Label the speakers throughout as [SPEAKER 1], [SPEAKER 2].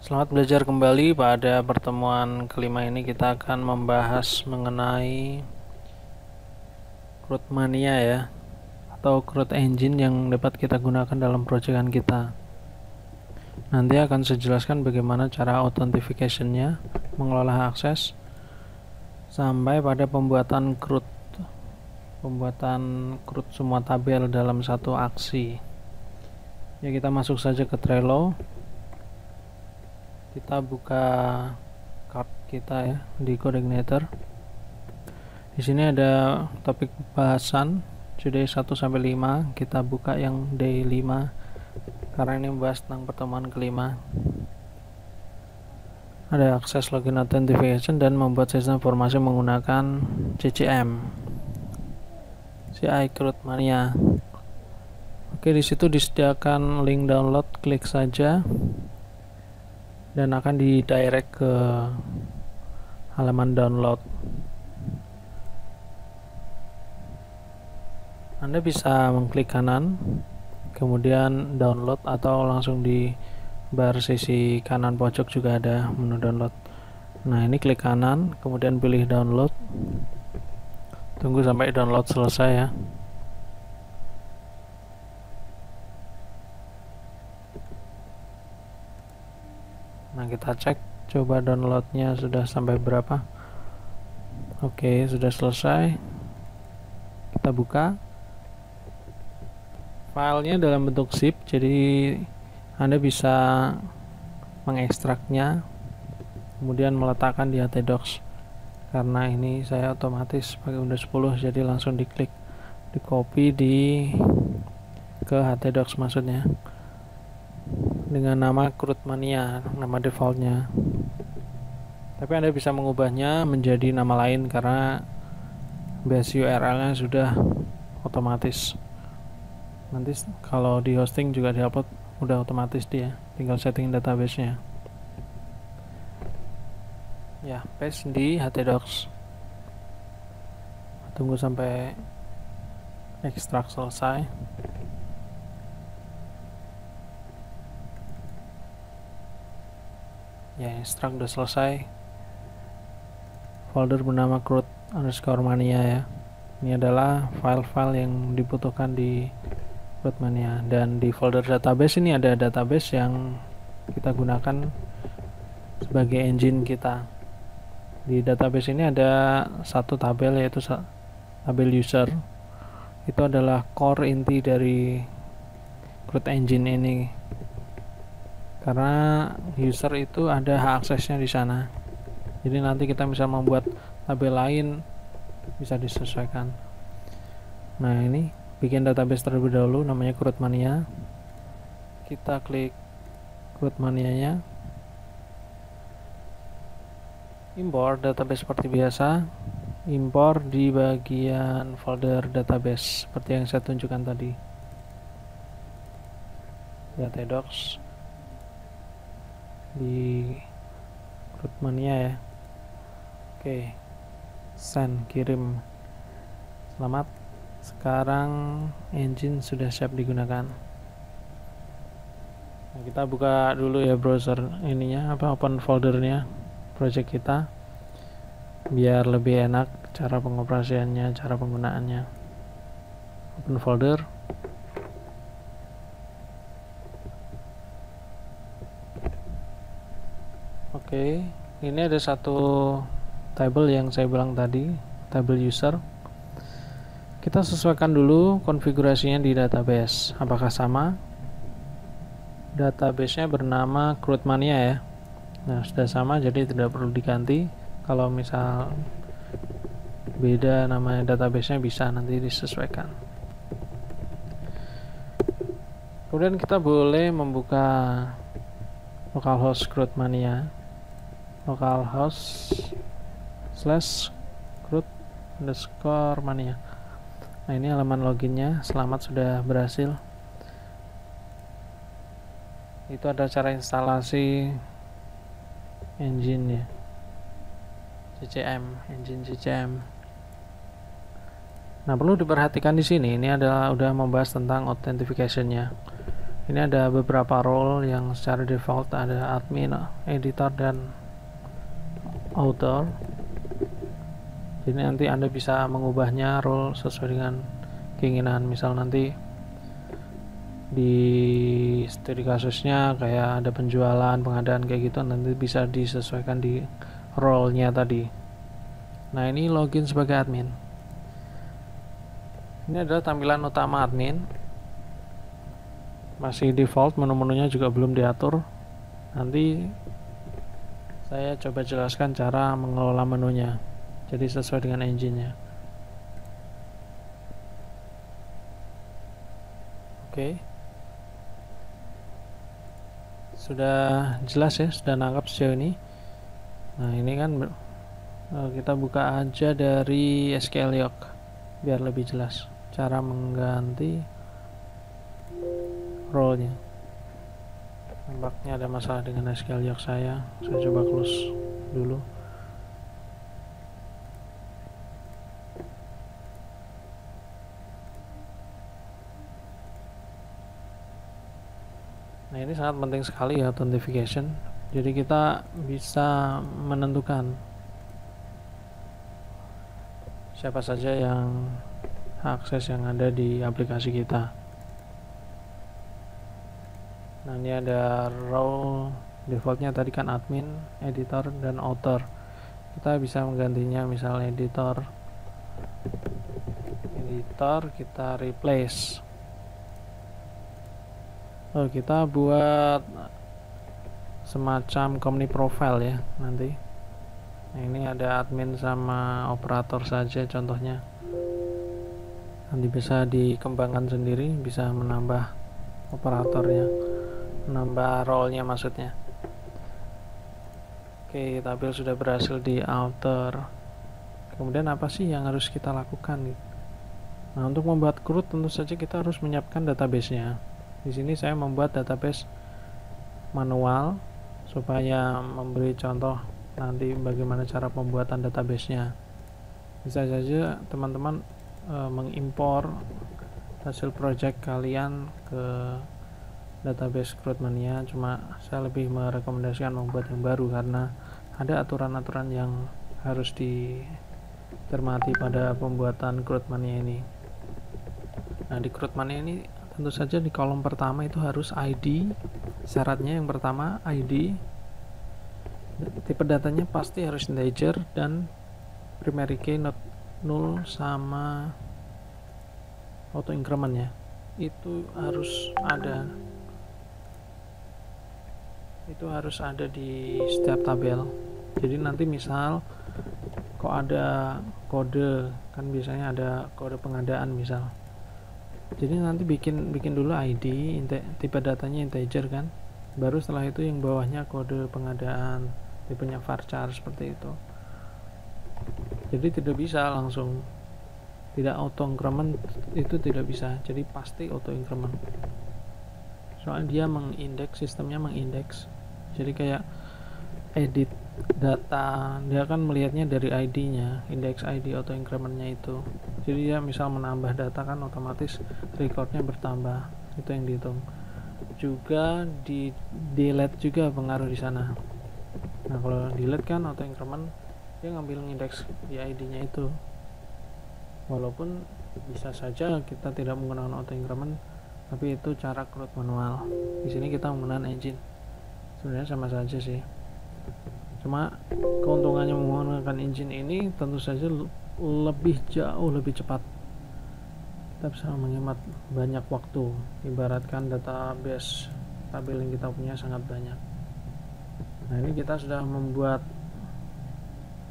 [SPEAKER 1] Selamat belajar kembali pada pertemuan kelima ini kita akan membahas mengenai CRUD-mania ya atau CRUD engine yang dapat kita gunakan dalam proyekan kita. Nanti akan saya jelaskan bagaimana cara authentication-nya, mengelola akses, sampai pada pembuatan CRUD pembuatan CRUD semua tabel dalam satu aksi. Ya kita masuk saja ke Trello kita buka card kita ya di coordinator. Di sini ada topik bahasan jadi 1 sampai 5 kita buka yang day 5 karena ini membahas tentang pertemuan kelima. Ada akses login authentication dan membuat sistem informasi menggunakan CCM CI Crowd Mania Oke di situ disediakan link download klik saja dan akan di direct ke halaman download. Anda bisa mengklik kanan kemudian download atau langsung di bar sisi kanan pojok juga ada menu download. Nah ini klik kanan kemudian pilih download. Tunggu sampai download selesai ya nah kita cek. Coba downloadnya sudah sampai berapa? Oke sudah selesai. Kita buka. Filenya dalam bentuk zip jadi anda bisa mengekstraknya kemudian meletakkan di htdocs karena ini saya otomatis pakai Windows 10 jadi langsung diklik di copy di ke htdocs maksudnya dengan nama Mania nama defaultnya. Tapi anda bisa mengubahnya menjadi nama lain karena base URL nya sudah otomatis. Nanti kalau di hosting juga diupload udah otomatis dia. Tinggal setting database nya ya paste di htdocs tunggu sampai ekstrak selesai ya extract udah selesai. Folder bernama crud underscore mania ya. Ini adalah file-file yang dibutuhkan di crud mania. Dan di folder database ini ada database yang kita gunakan sebagai engine kita. Di database ini ada satu tabel yaitu tabel user. Itu adalah core inti dari CRUD engine ini karena user itu ada hak aksesnya di sana. Jadi nanti kita bisa membuat tabel lain bisa disesuaikan. Nah ini bikin database terlebih dahulu namanya Mania kita klik Mania nya import database seperti biasa. Import di bagian folder database seperti yang saya tunjukkan tadi. Ya docs di Rootmania ya. Oke send kirim. Selamat. Sekarang engine sudah siap digunakan. Nah, kita buka dulu ya browser ininya apa open foldernya project kita. Biar lebih enak cara pengoperasiannya cara penggunaannya. Open folder Oke, ini ada satu table yang saya bilang tadi, table user. Kita sesuaikan dulu konfigurasinya di database. Apakah sama? Databasenya bernama CrudMania ya. Nah, sudah sama jadi tidak perlu diganti. Kalau misal beda nama databasenya bisa nanti disesuaikan. Kemudian kita boleh membuka localhost CrudMania localhost slash root underscore mania. Nah ini halaman loginnya. Selamat sudah berhasil. Itu ada cara instalasi engine ya. CCM engine CCM nah perlu diperhatikan di sini ini adalah udah membahas tentang authentication nya ini ada beberapa role yang secara default ada admin, editor dan author. Jadi nanti anda bisa mengubahnya role sesuai dengan keinginan. Misal nanti di studi kasusnya kayak ada penjualan pengadaan kayak gitu nanti bisa disesuaikan di role-nya tadi. Nah ini login sebagai admin. Ini adalah tampilan utama admin. Masih default menu-menunya juga belum diatur. Nanti saya coba jelaskan cara mengelola menunya jadi sesuai dengan engine-nya. Oke. Sudah jelas ya sudah nangkap sejauh ini? Nah ini kan eh, kita buka aja dari SQL Yoke biar lebih jelas cara mengganti role-nya nampaknya ada masalah dengan SQL York saya. Saya coba close dulu. Nah ini sangat penting sekali ya authentication. Jadi kita bisa menentukan siapa saja yang akses yang ada di aplikasi kita nah ini ada row defaultnya. Tadi kan admin editor dan author. Kita bisa menggantinya misalnya editor. Editor kita replace. Oh kita buat semacam company profile ya nanti. Nah ini ada admin sama operator saja contohnya. Nanti bisa dikembangkan sendiri bisa menambah operatornya nambah rollnya maksudnya. Oke tabel sudah berhasil di alter. Kemudian apa sih yang harus kita lakukan? Nah untuk membuat CRUD tentu saja kita harus menyiapkan databasenya. Di sini saya membuat database manual supaya memberi contoh nanti bagaimana cara pembuatan databasenya. Bisa saja teman-teman e, mengimpor hasil project kalian ke database CrowdMania cuma saya lebih merekomendasikan membuat yang baru karena ada aturan-aturan yang harus dicermati pada pembuatan CrowdMania ini. Nah di CrowdMania ini tentu saja di kolom pertama itu harus ID syaratnya yang pertama ID tipe datanya pasti harus integer dan primary key not null sama auto increment ya itu harus ada itu harus ada di setiap tabel. Jadi nanti misal kok ada kode kan biasanya ada kode pengadaan misal. Jadi nanti bikin bikin dulu ID tipe datanya integer kan. Baru setelah itu yang bawahnya kode pengadaan tipenya varchar seperti itu. Jadi tidak bisa langsung tidak auto increment itu tidak bisa. Jadi pasti auto increment. Soalnya dia mengindeks sistemnya mengindeks jadi kayak edit data dia kan melihatnya dari ID-nya index ID atau incrementnya itu. Jadi dia misal menambah data kan otomatis recordnya bertambah itu yang dihitung. Juga di delete juga pengaruh di sana. Nah kalau delete kan auto increment dia ngambil indeks di ID-nya itu. Walaupun bisa saja kita tidak menggunakan auto increment tapi itu cara crud manual. Di sini kita menggunakan engine sebenarnya sama saja sih. Cuma keuntungannya menggunakan engine ini tentu saja lebih jauh lebih cepat. Kita bisa menghemat banyak waktu. Ibaratkan database tabel yang kita punya sangat banyak. Nah ini kita sudah membuat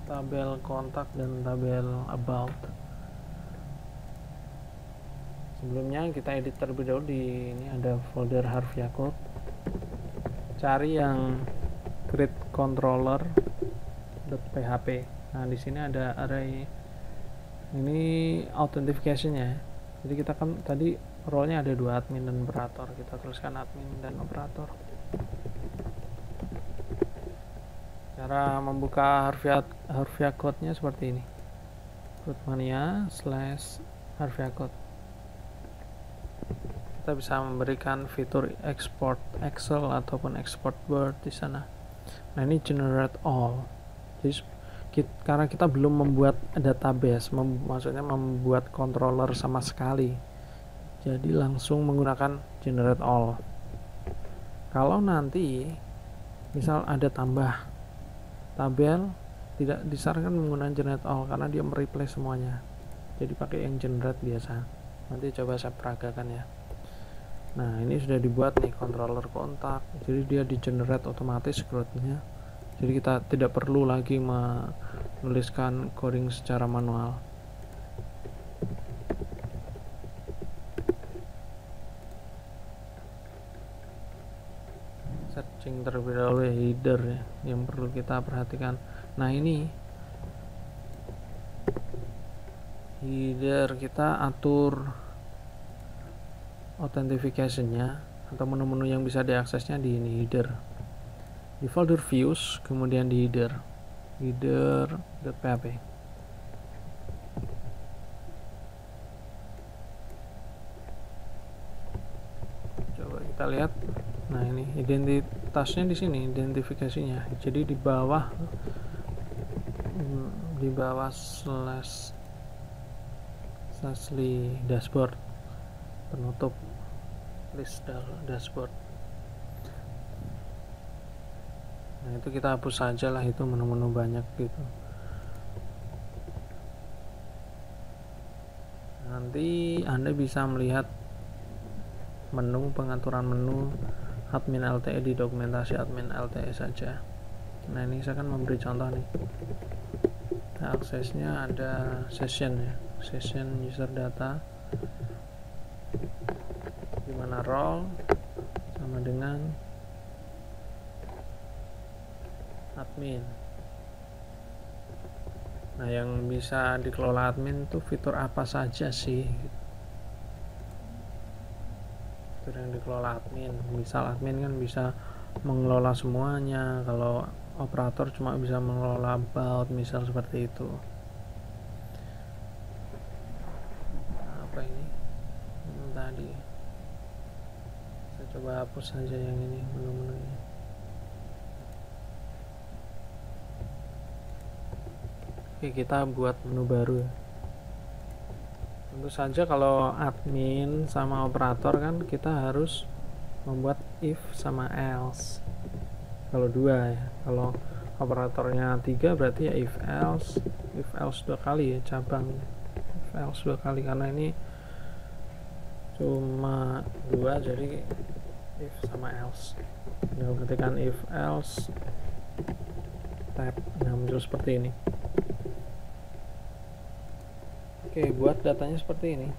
[SPEAKER 1] tabel kontak dan tabel about. Sebelumnya kita edit terlebih dahulu di ini ada folder harfiah code cari yang create controller .php nah di sini ada array. Ini authentication-nya jadi kita kan tadi role-nya ada dua admin dan operator. Kita tuliskan admin dan operator. Cara membuka harfiah harfiah code-nya seperti ini. Mania slash harfiah code kita bisa memberikan fitur export Excel ataupun export Word di sana. Nah ini generate all. Jadi kita, karena kita belum membuat database mem, maksudnya membuat controller sama sekali. Jadi langsung menggunakan generate all. Kalau nanti misal ada tambah tabel tidak disarankan menggunakan generate all karena dia mereplay semuanya. Jadi pakai yang generate biasa. Nanti coba saya peragakan ya nah ini sudah dibuat nih controller kontak. Jadi dia di generate otomatis growthnya jadi kita tidak perlu lagi menuliskan coding secara manual. Searching terlebih dahulu ya header ya yang perlu kita perhatikan. Nah ini header kita atur authentication-nya atau menu-menu yang bisa diaksesnya di ini header di folder views kemudian di header header.php coba kita lihat nah ini identitasnya di sini identifikasinya jadi di bawah hmm, di bawah slash slash dashboard penutup list dashboard. Nah itu kita hapus saja lah itu menu-menu banyak gitu. Nanti anda bisa melihat menu pengaturan menu admin LTE di dokumentasi admin LTE saja. Nah ini saya akan memberi contoh nih. Nah, aksesnya ada session ya session user data role sama dengan admin. Nah yang bisa dikelola admin tuh fitur apa saja sih? Fitur yang dikelola admin. Misal admin kan bisa mengelola semuanya. Kalau operator cuma bisa mengelola about misal seperti itu apa ini hmm, tadi saya coba hapus saja yang ini menu-menunya oke kita buat menu baru ya. Tentu saja kalau admin sama operator kan kita harus membuat if sama else. Kalau dua ya. Kalau operatornya tiga berarti ya if else if else dua kali ya cabang. If else dua kali karena ini cuma dua jadi if sama else tinggal ketikkan if else tab nah muncul seperti ini Oke, buat datanya seperti ini.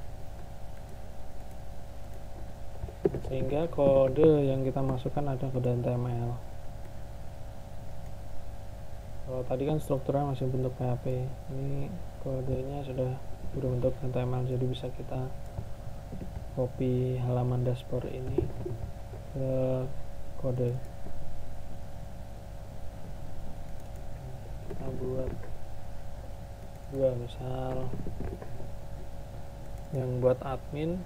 [SPEAKER 1] Sehingga kode yang kita masukkan ada kode HTML. Kalau tadi kan strukturnya masih bentuk PHP, ini kodenya sudah berbentuk HTML, jadi bisa kita copy halaman dashboard ini kode. Kita buat dua misal. Yang buat admin.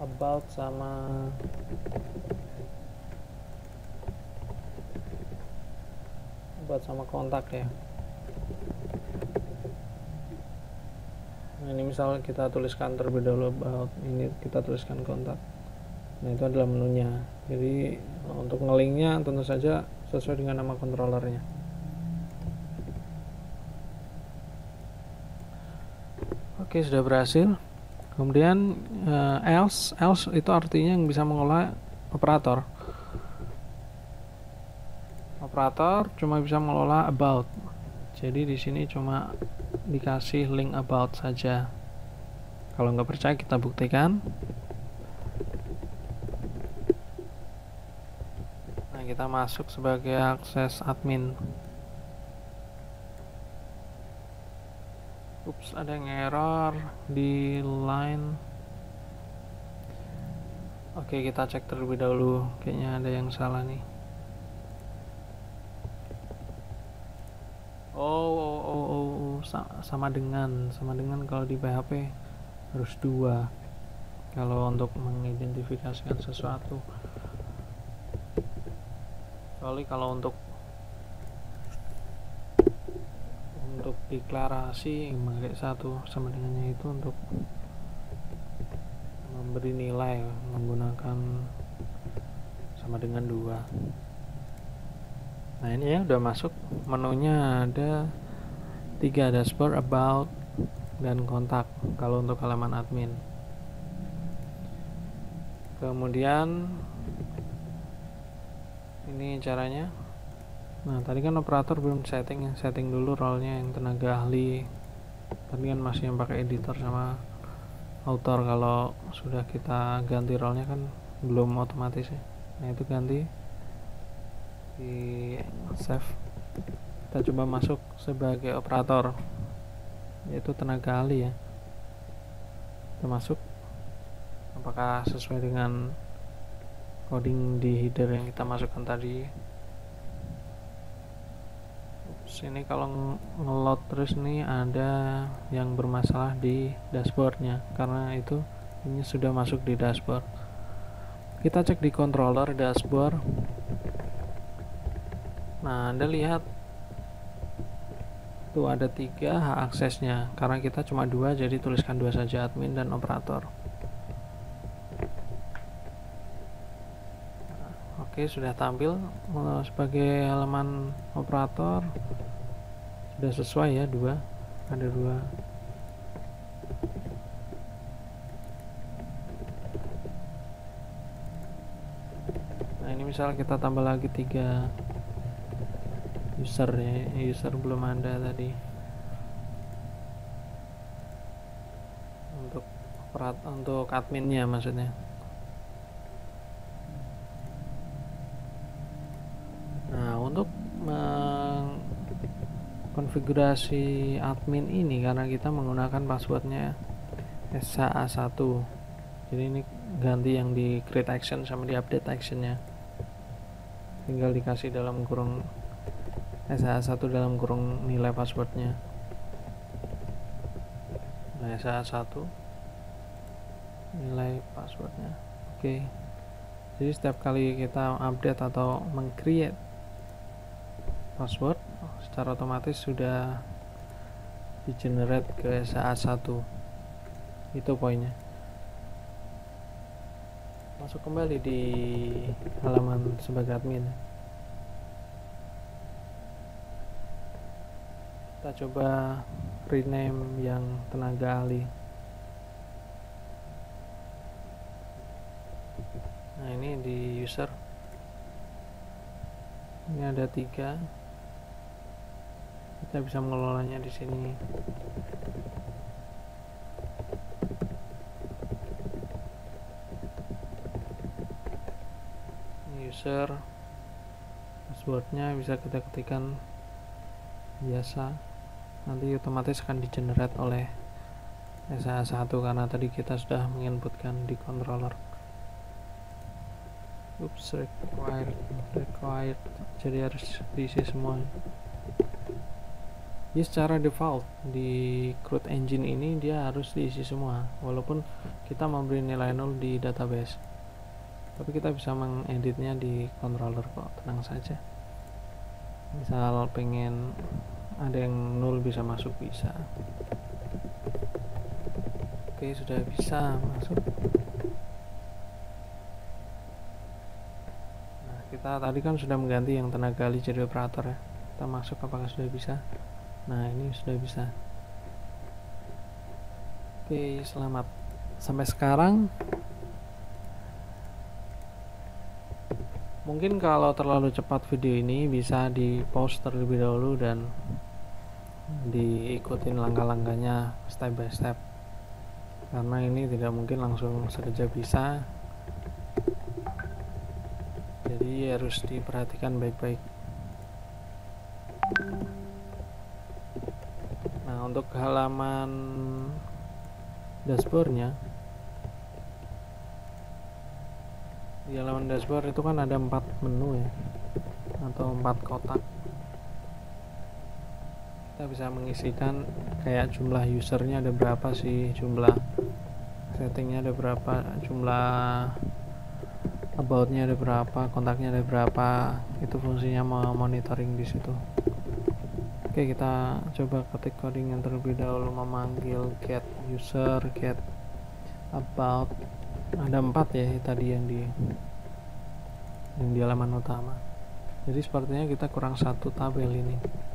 [SPEAKER 1] About sama about sama kontak ya ini misal kita tuliskan terlebih dahulu about ini kita tuliskan kontak. Nah itu adalah menunya. Jadi untuk ngelinknya tentu saja sesuai dengan nama controllernya. Oke sudah berhasil. Kemudian uh, else else itu artinya yang bisa mengolah operator. Operator cuma bisa mengelola about. Jadi di sini cuma dikasih link about saja. Kalau nggak percaya kita buktikan. Kita masuk sebagai akses admin. Ups ada yang error di line. Oke kita cek terlebih dahulu. Kayaknya ada yang salah nih oh oh oh, oh, oh sama dengan sama dengan kalau di PHP harus dua. Kalau untuk mengidentifikasikan sesuatu. Kecuali kalau untuk untuk deklarasi memakai satu sama dengannya itu untuk memberi nilai menggunakan sama dengan dua. Nah ini ya udah masuk menunya. Ada tiga dashboard about dan kontak kalau untuk halaman admin. Kemudian ini caranya. Nah tadi kan operator belum setting setting dulu role-nya yang tenaga ahli. Tadi kan masih yang pakai editor sama author. Kalau sudah kita ganti role-nya kan belum otomatis ya. Nah itu ganti di save kita coba masuk sebagai operator yaitu tenaga ahli ya. Kita masuk. Apakah sesuai dengan coding di header yang kita masukkan tadi? Sini kalau ngelot terus nih ada yang bermasalah di dashboardnya karena itu ini sudah masuk di dashboard. Kita cek di controller dashboard. Nah anda lihat tuh ada tiga hak aksesnya. Karena kita cuma dua jadi tuliskan dua saja admin dan operator. Oke sudah tampil. Sebagai halaman operator sudah sesuai ya dua. Ada dua. Nah ini misal kita tambah lagi tiga user ya user belum ada tadi. Untuk perat untuk adminnya maksudnya. Nah untuk mengkonfigurasi admin ini karena kita menggunakan passwordnya SHA1 jadi ini ganti yang di create action sama di update actionnya. Tinggal dikasih dalam kurung SH1 dalam kurung nilai passwordnya. Nah SH1 nilai passwordnya. Oke. Okay. jadi setiap kali kita update atau mengcreate password secara otomatis sudah di generate ke SH1 itu poinnya. Masuk kembali di halaman sebagai admin kita coba rename yang tenaga ahli. Nah ini di user. Ini ada tiga. Kita bisa mengelolanya di sini. Ini user. Passwordnya bisa kita ketikkan biasa nanti otomatis akan di generate oleh SH1 karena tadi kita sudah menginputkan di controller. Oops required required. Jadi harus diisi semua. Ya secara default di CRUD engine ini dia harus diisi semua walaupun kita memberi nilai 0 di database. Tapi kita bisa mengeditnya di controller kok tenang saja. Misal pengen ada yang nol bisa masuk bisa. Oke sudah bisa masuk. Nah kita tadi kan sudah mengganti yang tenaga ahli jadi operator ya. Kita masuk apakah sudah bisa? Nah ini sudah bisa. Oke selamat. Sampai sekarang mungkin kalau terlalu cepat video ini bisa di pause terlebih dahulu dan diikutin langkah-langkahnya step by step. Karena ini tidak mungkin langsung sekejap bisa. Jadi harus diperhatikan baik-baik. Nah untuk halaman dashboardnya di halaman dashboard itu kan ada empat menu ya atau empat kotak kita bisa mengisikan kayak jumlah usernya ada berapa sih jumlah settingnya ada berapa jumlah aboutnya ada berapa kontaknya ada berapa itu fungsinya monitoring di situ. Oke kita coba ketik coding yang terlebih dahulu memanggil get user get about. Ada empat ya tadi yang di yang di halaman utama. Jadi sepertinya kita kurang satu tabel ini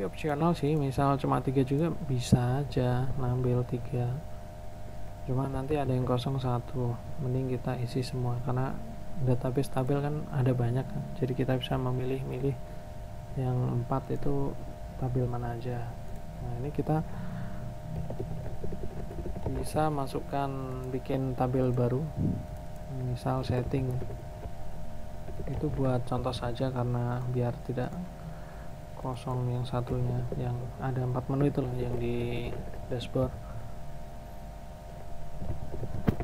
[SPEAKER 1] tapi opsional sih misal cuma tiga juga bisa aja ngambil tiga. Cuma nanti ada yang kosong satu mending kita isi semua. Karena database tabel kan ada banyak kan. Jadi kita bisa memilih-milih yang empat itu tabel mana aja. Nah ini kita bisa masukkan bikin tabel baru. Misal setting. Itu buat contoh saja karena biar tidak kosong yang satunya yang ada empat menu itu loh yang di dashboard.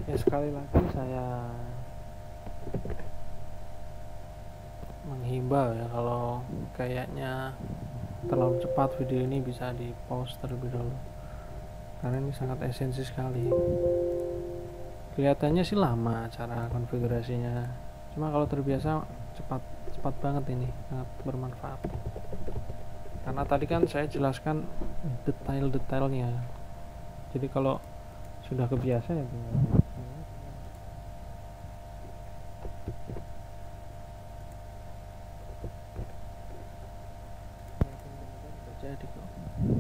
[SPEAKER 1] Ya sekali lagi saya menghimbau ya kalau kayaknya terlalu cepat video ini bisa di pause terlebih dahulu. Karena ini sangat esensi sekali. Kelihatannya sih lama cara konfigurasinya. Cuma kalau terbiasa cepat cepat banget ini sangat bermanfaat karena tadi kan saya jelaskan detail-detailnya. Jadi kalau sudah kebiasa ya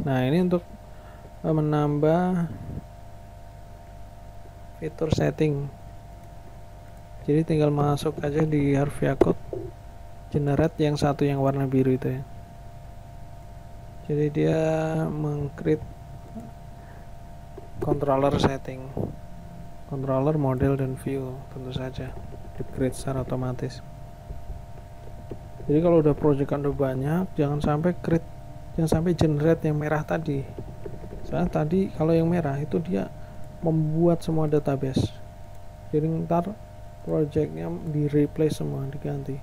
[SPEAKER 1] nah ini untuk menambah fitur setting. Jadi tinggal masuk aja di Harvia Code generate yang satu yang warna biru itu ya jadi dia mengcreate controller setting. Controller model dan view tentu saja. Di create secara otomatis. Jadi kalau udah project udah banyak jangan sampai create jangan sampai generate yang merah tadi. Soalnya tadi kalau yang merah itu dia membuat semua database. Jadi ntar projectnya di replace semua diganti.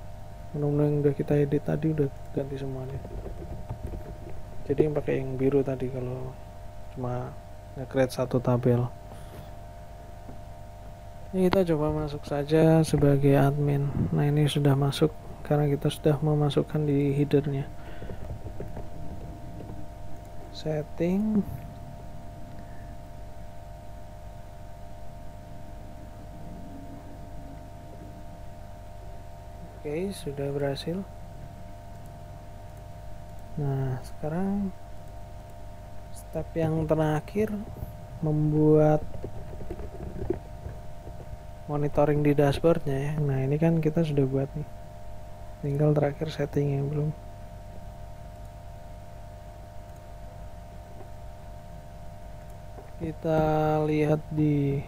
[SPEAKER 1] Undang yang udah kita edit tadi udah ganti semuanya jadi yang pakai yang biru tadi kalau cuma nge-create satu tabel. Ini kita coba masuk saja sebagai admin. Nah ini sudah masuk karena kita sudah memasukkan di headernya. Setting. Oke, sudah berhasil. Nah, sekarang step yang terakhir membuat monitoring di dashboardnya ya. Nah, ini kan kita sudah buat nih. Tinggal terakhir setting yang belum. Kita lihat di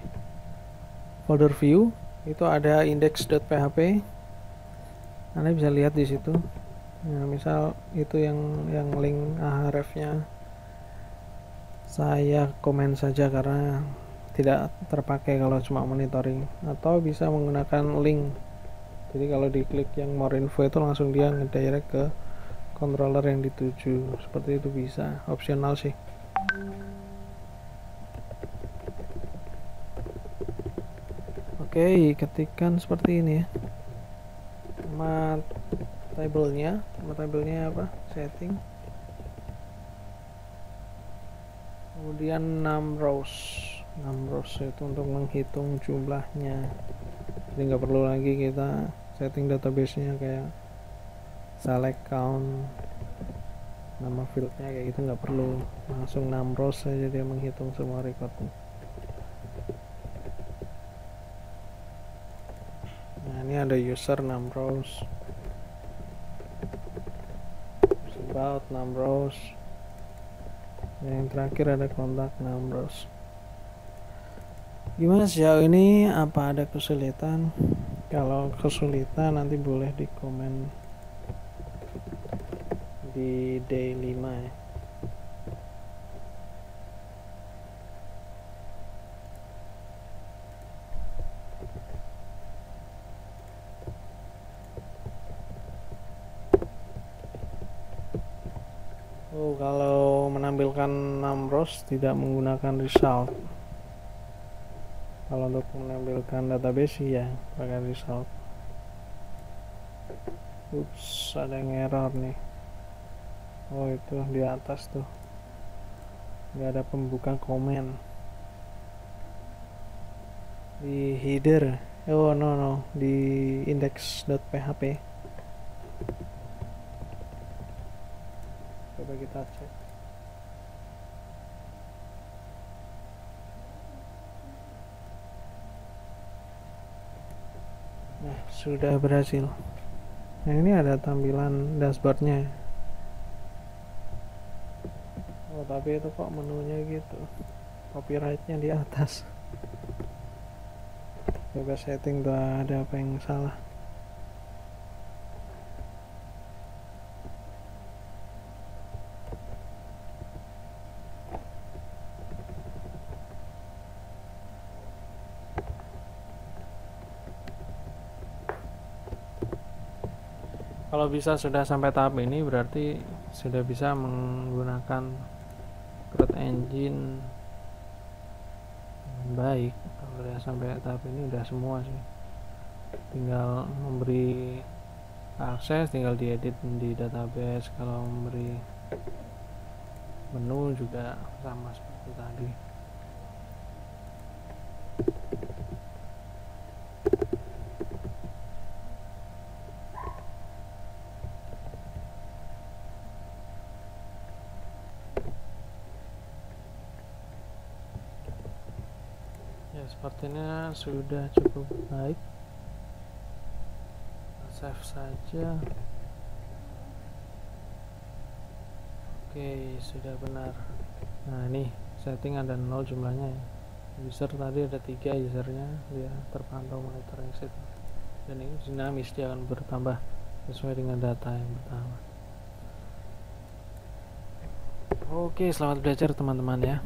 [SPEAKER 1] folder view itu ada index.php anda bisa lihat di situ nah, misal itu yang yang link ahref-nya saya komen saja karena tidak terpakai kalau cuma monitoring. Atau bisa menggunakan link. Jadi kalau diklik yang more info itu langsung dia ngedirect ke controller yang dituju. Seperti itu bisa. Opsional sih. Oke ketikan seperti ini ya. Nama tabelnya nama tabelnya apa? Setting. Kemudian 6 rows. 6 rows itu untuk menghitung jumlahnya. Jadi nggak perlu lagi kita setting database nya kayak select count nama fieldnya kayak gitu nggak perlu. Langsung 6 rows saja dia menghitung semua recordnya. Ini ada user 6 rows about 6 rows yang terakhir ada kontak 6 rows gimana sejauh ini? Apa ada kesulitan? Kalau kesulitan nanti boleh di komen di day 5 ya Oh, kalau menampilkan 6 rows tidak menggunakan result. Kalau untuk menampilkan database ya pakai result. Ups, ada yang error nih. Oh, itu di atas tuh. Nggak ada pembuka komen. Di header. Oh, no no, di index.php. coba kita cek nah sudah berhasil. Nah ini ada tampilan dashboardnya. Oh tapi itu kok menunya gitu. Copyrightnya di atas. Coba setting tuh ada apa yang salah kalau bisa sudah sampai tahap ini berarti sudah bisa menggunakan CRUD engine baik. Kalau sudah sampai tahap ini udah semua sih. Tinggal memberi akses tinggal diedit di database. Kalau memberi menu juga sama seperti tadi sepertinya sudah cukup baik. Save saja. Oke sudah benar. Nah ini setting ada 0 jumlahnya ya. User tadi ada tiga usernya dia terpantau monitor exit. Dan ini dinamis dia akan bertambah sesuai dengan data yang pertama. Oke selamat belajar teman-teman ya